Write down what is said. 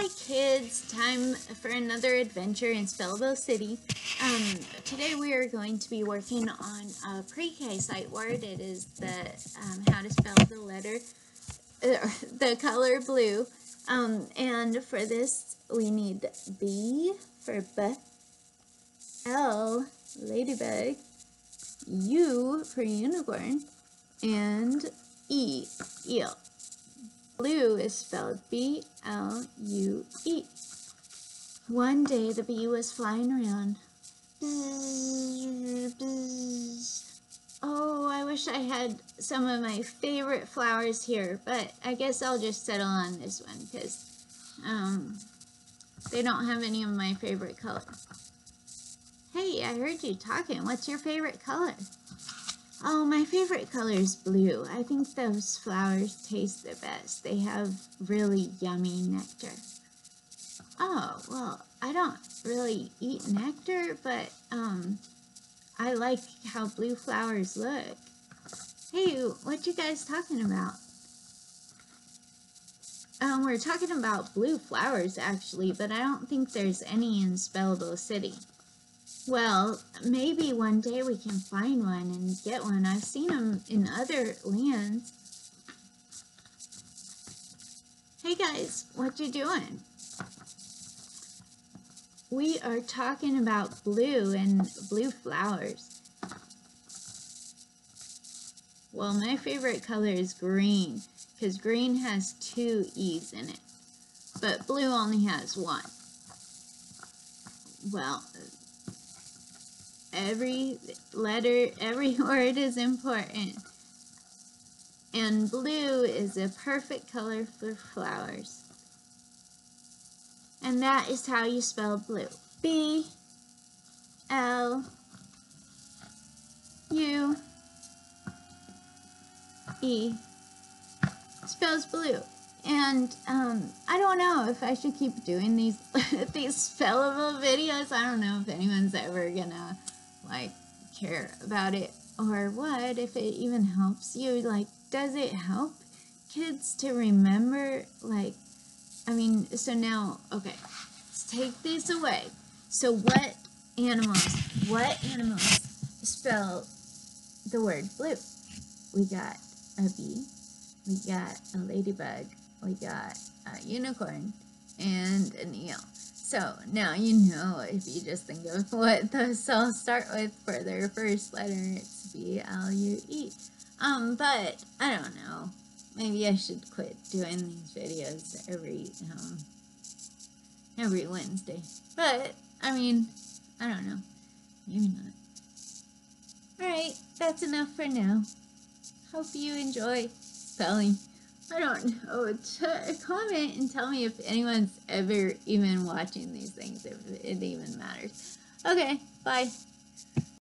Hi kids, time for another adventure in Spellville City. Um, today we are going to be working on a pre-K sight word. It is the um, how to spell the letter, uh, the color blue. Um, and for this we need B for B, L, ladybug, U for unicorn, and E, eel. Blue is spelled B L U E. One day the bee was flying around. Oh, I wish I had some of my favorite flowers here, but I guess I'll just settle on this one because um, they don't have any of my favorite colors. Hey, I heard you talking. What's your favorite color? Oh, my favorite color is blue. I think those flowers taste the best. They have really yummy nectar. Oh, well, I don't really eat nectar, but um, I like how blue flowers look. Hey, what you guys talking about? Um, we're talking about blue flowers, actually, but I don't think there's any in Spellable City. Well, maybe one day we can find one and get one. I've seen them in other lands. Hey guys, what you doing? We are talking about blue and blue flowers. Well, my favorite color is green because green has two E's in it, but blue only has one. Well, every letter, every word is important. And blue is a perfect color for flowers. And that is how you spell blue. B L U E spells blue. And um, I don't know if I should keep doing these these spellable videos. I don't know if anyone's ever gonna like care about it? Or what if it even helps you? Like does it help kids to remember like i mean so now okay let's take these away. So what animals what animals spell the word blue? We got a bee we got a ladybug we got a unicorn and an eel so now you know if you just think of what those cells start with for their first letter, it's B-L-U-E. Um, but I don't know. Maybe I should quit doing these videos every, um, every Wednesday. But, I mean, I don't know. Maybe not. Alright, that's enough for now. Hope you enjoy spelling. I don't know. comment and tell me if anyone's ever even watching these things, if it even matters. Okay, bye.